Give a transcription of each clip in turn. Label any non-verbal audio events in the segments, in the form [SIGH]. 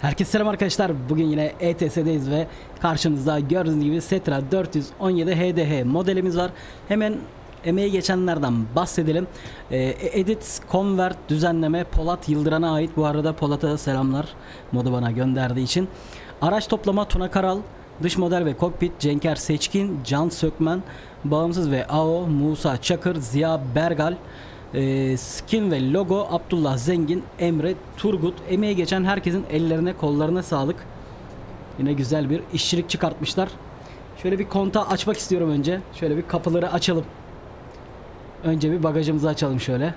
Herkese selam arkadaşlar. Bugün yine ETS'deyiz ve karşınızda gördüğünüz gibi Setra 417 HDH modelimiz var. Hemen emeği geçenlerden bahsedelim. Ee, edit, convert, düzenleme Polat Yıldıran'a ait. Bu arada Polat'a selamlar modu bana gönderdiği için. Araç toplama Tuna Karal, dış model ve kokpit Cenker Seçkin, Can Sökmen, Bağımsız ve AO, Musa Çakır, Ziya Bergal, e, skin ve logo Abdullah Zengin, Emre Turgut. Emeği geçen herkesin ellerine kollarına sağlık. Yine güzel bir işçilik çıkartmışlar. Şöyle bir konta açmak istiyorum önce. Şöyle bir kapıları açalım. Önce bir bagajımızı açalım şöyle.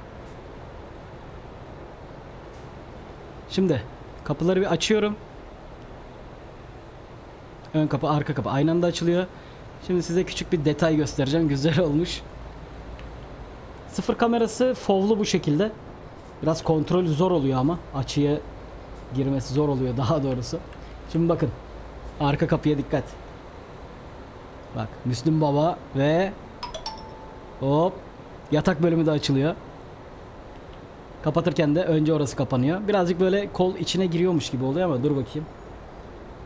Şimdi kapıları bir açıyorum. Ön kapı, arka kapı aynı anda açılıyor. Şimdi size küçük bir detay göstereceğim. Güzel [LAUGHS] olmuş. Sıfır kamerası fovlu bu şekilde. Biraz kontrolü zor oluyor ama açıya girmesi zor oluyor daha doğrusu. Şimdi bakın. Arka kapıya dikkat. Bak Müslüm Baba ve hop yatak bölümü de açılıyor. Kapatırken de önce orası kapanıyor. Birazcık böyle kol içine giriyormuş gibi oluyor ama dur bakayım.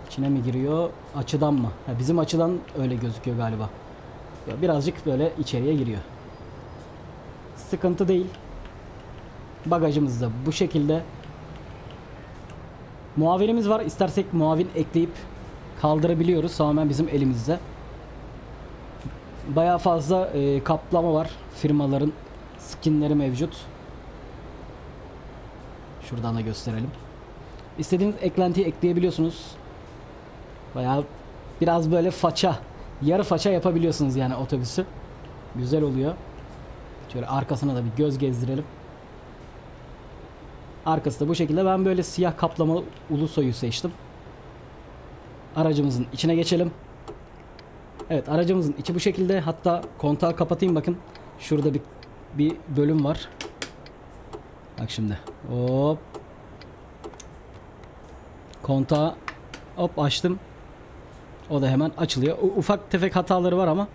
İçine mi giriyor? Açıdan mı? Ha, bizim açıdan öyle gözüküyor galiba. Birazcık böyle içeriye giriyor. Sıkıntı değil. Bagajımız da bu şekilde. Muavinimiz var. İstersek muavin ekleyip kaldırabiliyoruz. Tamamen bizim elimizde. Baya fazla e, kaplama var. Firmaların skinleri mevcut. Şuradan da gösterelim. İstediğiniz eklentiyi ekleyebiliyorsunuz. Baya biraz böyle faça, yarı faça yapabiliyorsunuz yani otobüsü. Güzel oluyor. Şöyle arkasına da bir göz gezdirelim. Arkası da bu şekilde. Ben böyle siyah kaplamalı Ulusoy'u seçtim. Aracımızın içine geçelim. Evet aracımızın içi bu şekilde. Hatta kontağı kapatayım bakın. Şurada bir bir bölüm var. Bak şimdi. Hop. Kontağı hop açtım. O da hemen açılıyor. U ufak tefek hataları var ama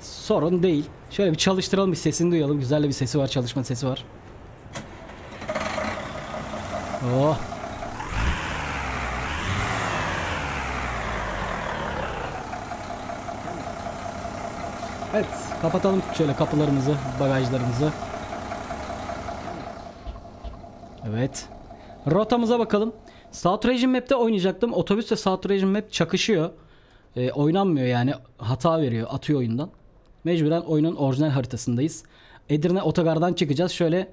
sorun değil. Şöyle bir çalıştıralım bir sesini duyalım. Güzel bir sesi var. Çalışma sesi var. Oh. Evet. Kapatalım şöyle kapılarımızı, bagajlarımızı. Evet. Rotamıza bakalım. South Region Map'te oynayacaktım. Otobüsle South Region Map çakışıyor. Ee, oynanmıyor yani. Hata veriyor. Atıyor oyundan. Mecburen oyunun orijinal haritasındayız. Edirne otogardan çıkacağız. Şöyle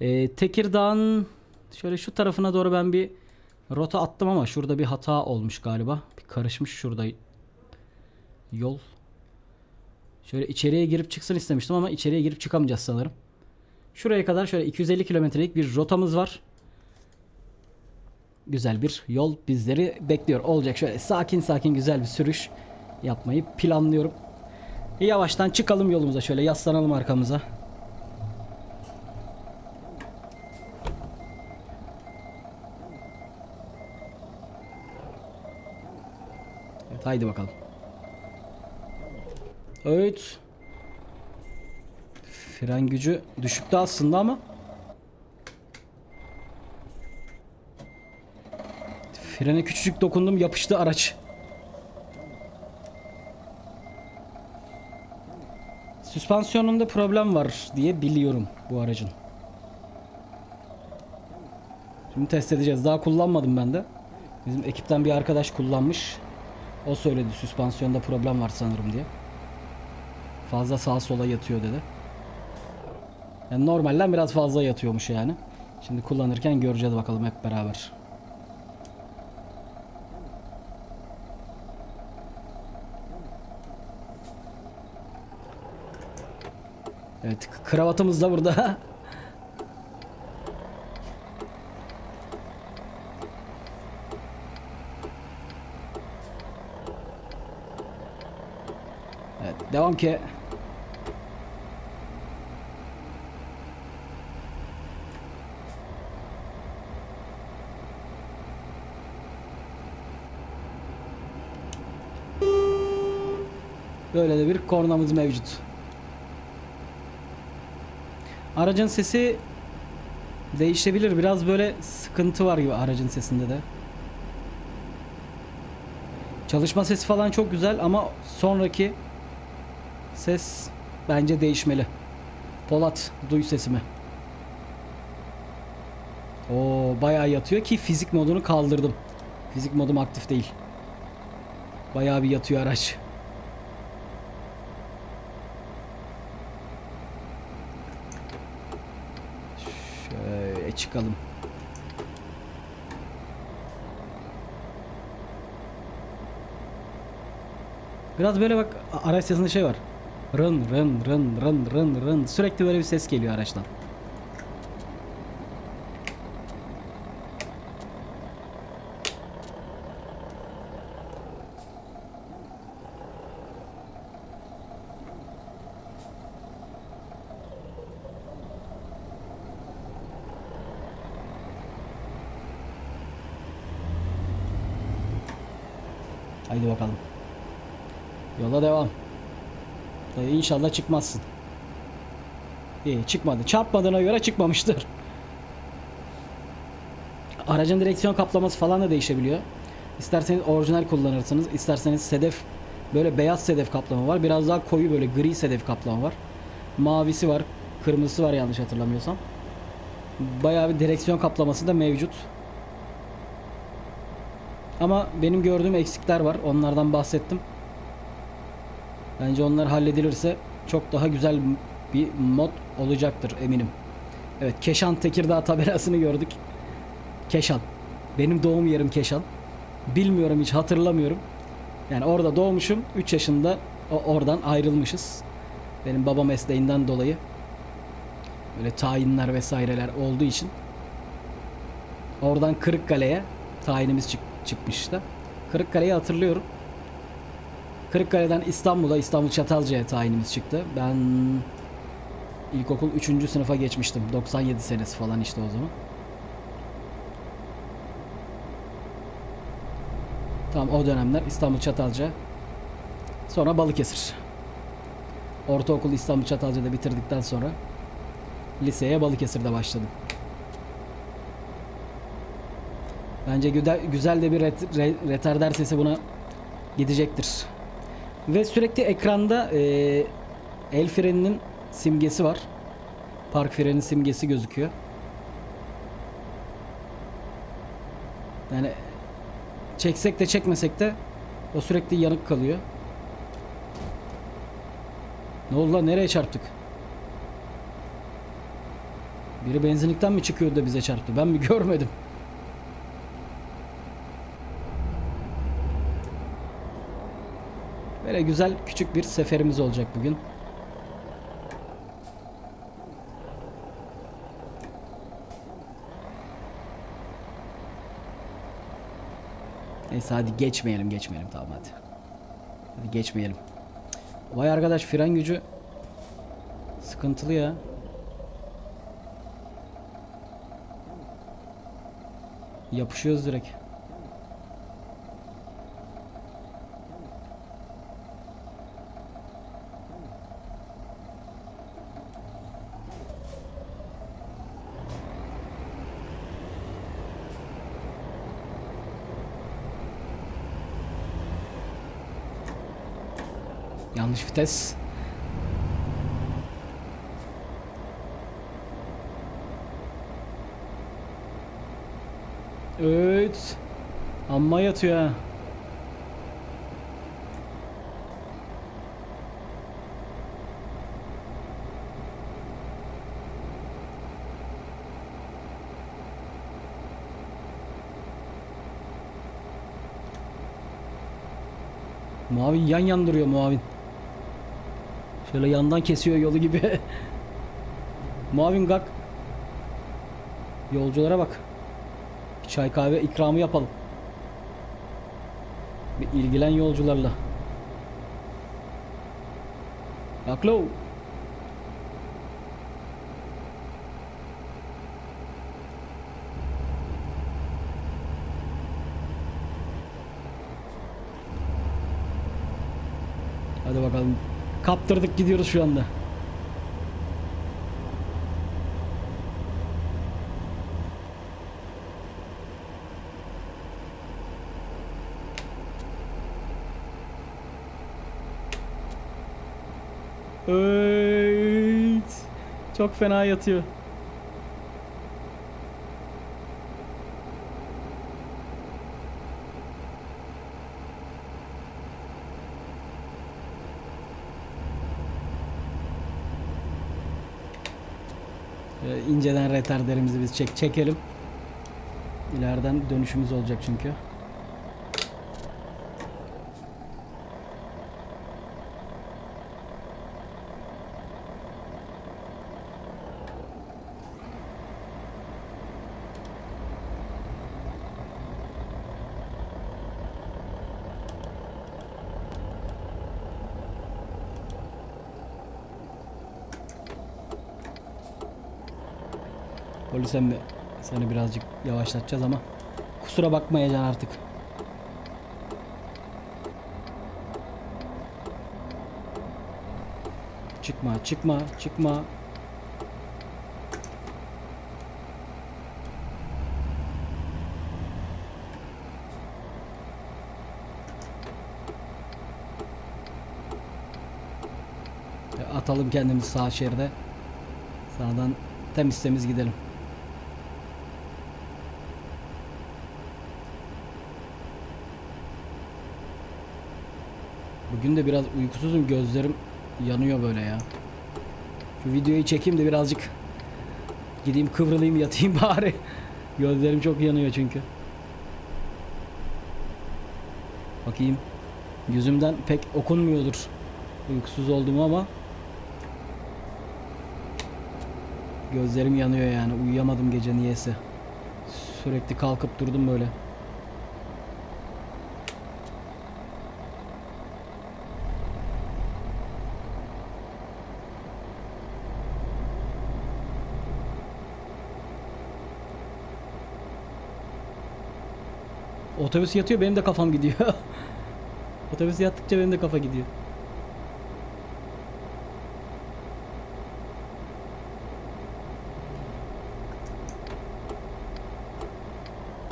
e, Tekirdağ'ın şöyle şu tarafına doğru ben bir rota attım ama şurada bir hata olmuş galiba. Bir karışmış şurada yol. Şöyle içeriye girip çıksın istemiştim ama içeriye girip çıkamayacağız sanırım. Şuraya kadar şöyle 250 kilometrelik bir rotamız var. Güzel bir yol bizleri bekliyor. Olacak şöyle sakin sakin güzel bir sürüş yapmayı planlıyorum. Yavaştan çıkalım yolumuza şöyle yaslanalım arkamıza. Evet haydi bakalım. Evet. Fren gücü düşüktü aslında ama. Frene küçücük dokundum yapıştı araç. Süspansiyonunda problem var diye biliyorum bu aracın. Şimdi test edeceğiz. Daha kullanmadım ben de. Bizim ekipten bir arkadaş kullanmış. O söyledi süspansiyonda problem var sanırım diye. Fazla sağa sola yatıyor dedi. Yani normalden biraz fazla yatıyormuş yani. Şimdi kullanırken göreceğiz bakalım hep beraber. Evet kravatımız da burada. [LAUGHS] Evet devam ki. Böyle de bir kornamız mevcut. Aracın sesi değişebilir. Biraz böyle sıkıntı var gibi aracın sesinde de. Çalışma sesi falan çok güzel ama sonraki ses bence değişmeli. Polat duy sesimi. O bayağı yatıyor ki fizik modunu kaldırdım. Fizik modum aktif değil. Bayağı bir yatıyor araç. Şöyle çıkalım. Biraz böyle bak araç sesinde şey var. Rın rın rın rın rın rın sürekli böyle bir ses geliyor araçtan. Haydi bakalım. Yola devam. Dayı inşallah çıkmazsın. İyi çıkmadı. Çarpmadığına göre çıkmamıştır. Aracın direksiyon kaplaması falan da değişebiliyor. İsterseniz orijinal kullanırsınız. isterseniz sedef böyle beyaz sedef kaplama var. Biraz daha koyu böyle gri sedef kaplama var. Mavisi var. Kırmızısı var yanlış hatırlamıyorsam. Bayağı bir direksiyon kaplaması da mevcut. Ama benim gördüğüm eksikler var. Onlardan bahsettim. Bence onlar halledilirse çok daha güzel bir mod olacaktır eminim. Evet Keşan Tekirdağ tabelasını gördük. Keşan. Benim doğum yerim Keşan. Bilmiyorum hiç hatırlamıyorum. Yani orada doğmuşum. 3 yaşında oradan ayrılmışız. Benim baba mesleğinden dolayı. Böyle tayinler vesaireler olduğu için. Oradan Kırıkkale'ye tayinimiz çık çıkmıştı. Kırıkkale'yi hatırlıyorum. Kırıkkale'den İstanbul'a, İstanbul Çatalca'ya tayinimiz çıktı. Ben ilkokul 3. sınıfa geçmiştim. 97 senesi falan işte o zaman. Tamam o dönemler İstanbul Çatalca. Sonra Balıkesir. Ortaokul İstanbul Çatalca'da bitirdikten sonra liseye Balıkesir'de başladım. Bence güzel, güzel de bir ret, re, retarder sesi buna gidecektir. Ve sürekli ekranda e, el freninin simgesi var. Park freni simgesi gözüküyor. Yani çeksek de çekmesek de o sürekli yanık kalıyor. Ne oldu lan nereye çarptık? Biri benzinlikten mi çıkıyordu da bize çarptı? Ben mi [LAUGHS] görmedim? Böyle güzel küçük bir seferimiz olacak bugün. Neyse hadi geçmeyelim geçmeyelim tamam hadi. Hadi geçmeyelim. Vay arkadaş fren gücü sıkıntılı ya. Yapışıyoruz direkt. Yanlış vites. Evet. Amma yatıyor ha. Muavin yan yan duruyor muavin. Şöyle yandan kesiyor yolu gibi. [LAUGHS] muavin gak. Yolculara bak. Bir çay kahve ikramı yapalım. Bir ilgilen yolcularla. Yaklo. Kaptırdık gidiyoruz şu anda. Evet. Çok fena yatıyor. İnceden retarderimizi biz çek çekelim. İleriden dönüşümüz olacak çünkü. Polis emmi seni birazcık yavaşlatacağız ama kusura bakmayacaksın artık. Çıkma, çıkma, çıkma. E, Atalım kendimizi sağ şeride. Sağdan temiz temiz gidelim. Bugün de biraz uykusuzum gözlerim yanıyor böyle ya. Şu videoyu çekeyim de birazcık gideyim kıvrılayım yatayım [LAUGHS] bari. Gözlerim çok yanıyor çünkü. Bakayım. Yüzümden pek okunmuyordur uykusuz olduğumu ama gözlerim yanıyor yani uyuyamadım gece niyeyse. Sürekli kalkıp durdum böyle. Otobüs yatıyor benim de kafam gidiyor. [LAUGHS] Otobüs yattıkça benim de kafa gidiyor.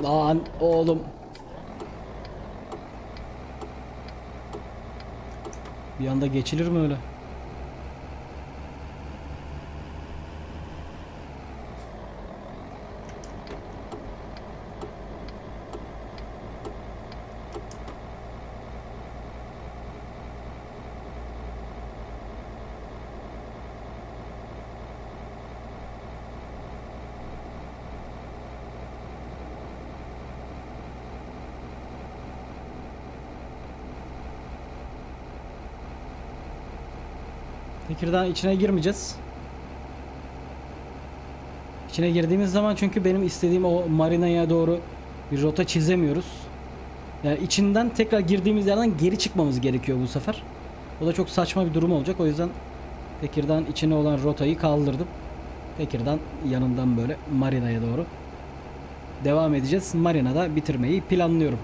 Lan oğlum. Bir anda geçilir mi öyle? Tekirdağ içine girmeyeceğiz. İçine girdiğimiz zaman çünkü benim istediğim o marinaya doğru bir rota çizemiyoruz. Yani içinden tekrar girdiğimiz yerden geri çıkmamız gerekiyor bu sefer. O da çok saçma bir durum olacak. O yüzden Tekirdağ içine olan rotayı kaldırdım. Tekirdağ yanından böyle marinaya doğru devam edeceğiz. Marina'da bitirmeyi planlıyorum.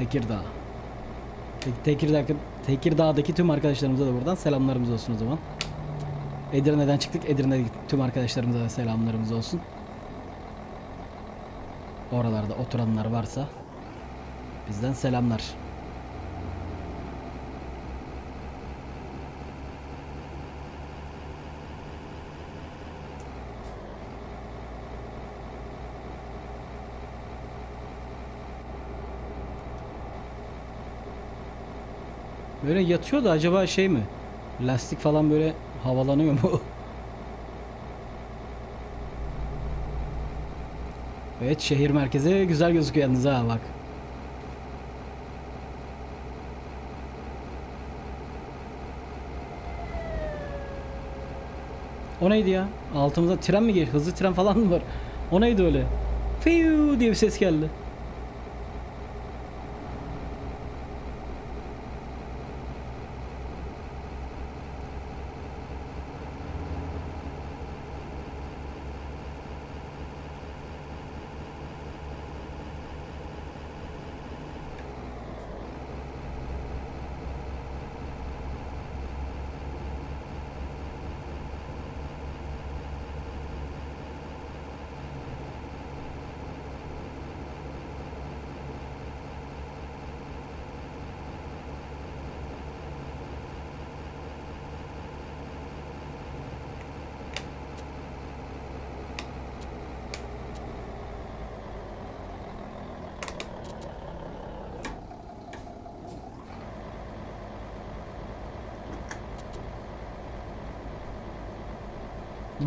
Tekirdağ. Tek- Tekirdağ Tekirdağ'daki tüm arkadaşlarımıza da buradan selamlarımız olsun o zaman. Edirne'den çıktık. Edirne'deki tüm arkadaşlarımıza da selamlarımız olsun. Oralarda oturanlar varsa bizden selamlar. Böyle yatıyor da acaba şey mi? Lastik falan böyle havalanıyor mu? [LAUGHS] evet şehir merkezi güzel gözüküyor yalnız ha bak. O neydi ya? Altımızda tren mi geliyor? Hızlı tren falan mı var? O neydi öyle? Fiu diye bir ses geldi.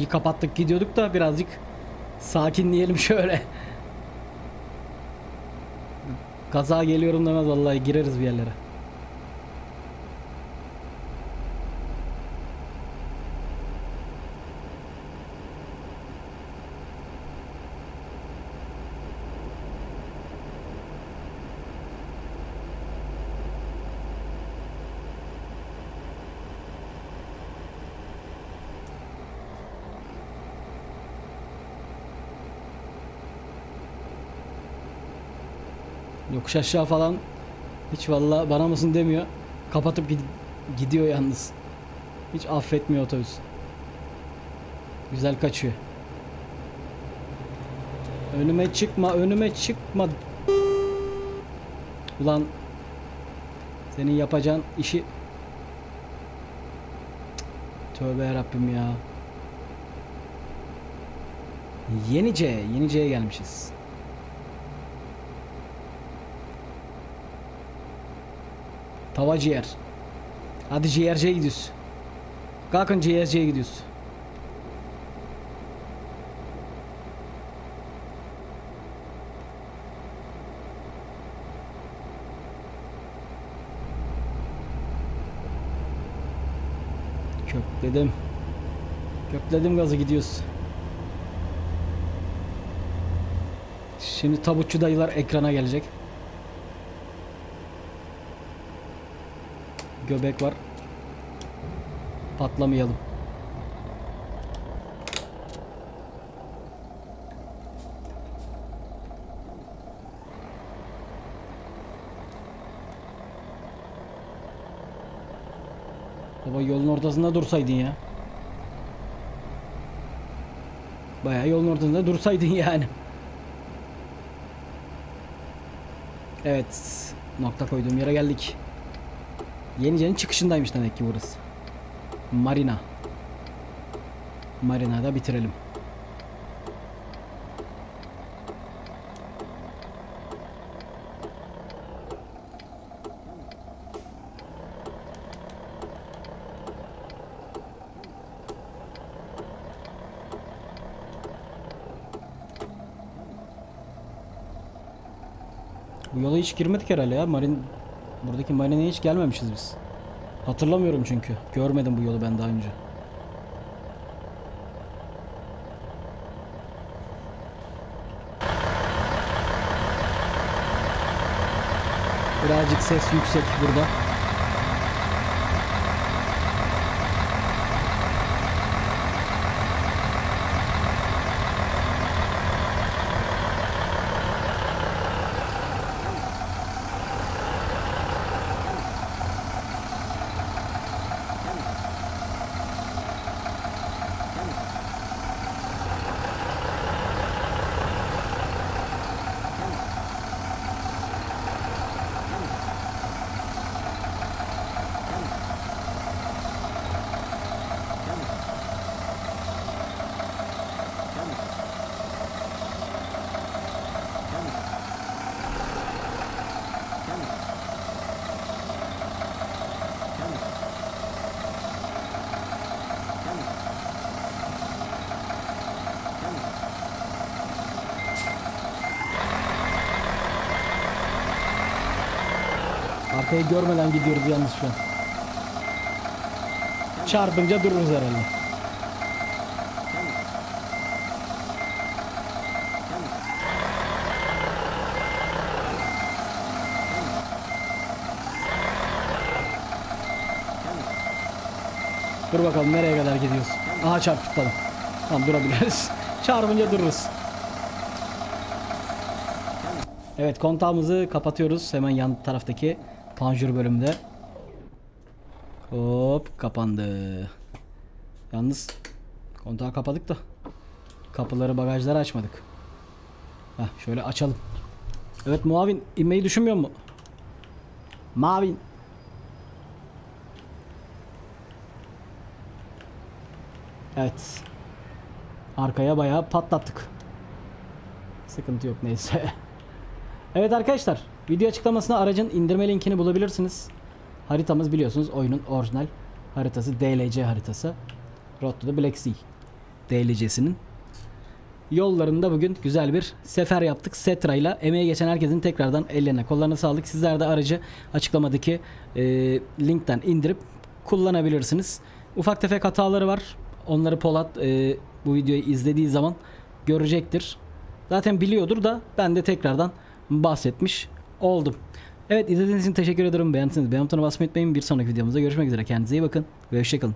Kapattık gidiyorduk da birazcık sakinleyelim [LAUGHS] şöyle. Kaza geliyorum demez vallahi gireriz bir yerlere. Yokuş aşağı falan hiç valla bana mısın demiyor. Kapatıp gid- gidiyor yalnız. Hiç affetmiyor otobüs. Güzel kaçıyor. Önüme çıkma, önüme çıkma. Ulan senin yapacağın işi. Tövbe yarabbim ya. Yenice, Yenice'ye gelmişiz. Tava ciğer. Hadi ciğerciye gidiyoruz. Kalkın ciğerciye gidiyoruz. Kökledim. Kökledim gazı gidiyoruz. Şimdi tabutçu dayılar ekrana gelecek. Göbek var. Patlamayalım. Baba yolun ortasında dursaydın ya. Bayağı yolun ortasında dursaydın [LAUGHS] yani. Evet. Nokta koyduğum yere geldik. Yenice'nin çıkışındaymış demek ki burası. Marina. Marina'da bitirelim. Bu yola hiç girmedik herhalde ya. Marin buradaki marineye hiç gelmemişiz biz. Hatırlamıyorum çünkü. Görmedim bu yolu ben daha önce. Birazcık ses yüksek burada. Arkayı görmeden gidiyoruz yalnız şu an. Çarpınca dururuz herhalde. Dur bakalım nereye kadar gidiyoruz. Aha çarptık tamam. Tamam durabiliriz. [LAUGHS] Çarpınca dururuz. Evet kontağımızı kapatıyoruz. Hemen yan taraftaki panjur bölümünde. Hop kapandı. Yalnız kontağı kapadık da kapıları bagajları açmadık. Heh, şöyle açalım. Evet muavin inmeyi düşünmüyor mu? Mavin. Evet. Arkaya bayağı patlattık. Sıkıntı yok neyse. [LAUGHS] Evet arkadaşlar video açıklamasına aracın indirme linkini bulabilirsiniz. Haritamız biliyorsunuz oyunun orijinal haritası DLC haritası. Road to the Black Sea. DLC'sinin. Yollarında bugün güzel bir sefer yaptık. Setra ile emeği geçen herkesin tekrardan ellerine kollarına sağlık. Sizler de aracı açıklamadaki e, linkten indirip kullanabilirsiniz. Ufak tefek hataları var. Onları Polat e, bu videoyu izlediği zaman görecektir. Zaten biliyordur da ben de tekrardan bahsetmiş oldum. Evet izlediğiniz için teşekkür ederim. Beğendiyseniz beğen butonuna basmayı unutmayın. Bir sonraki videomuzda görüşmek üzere. Kendinize iyi bakın ve hoşçakalın.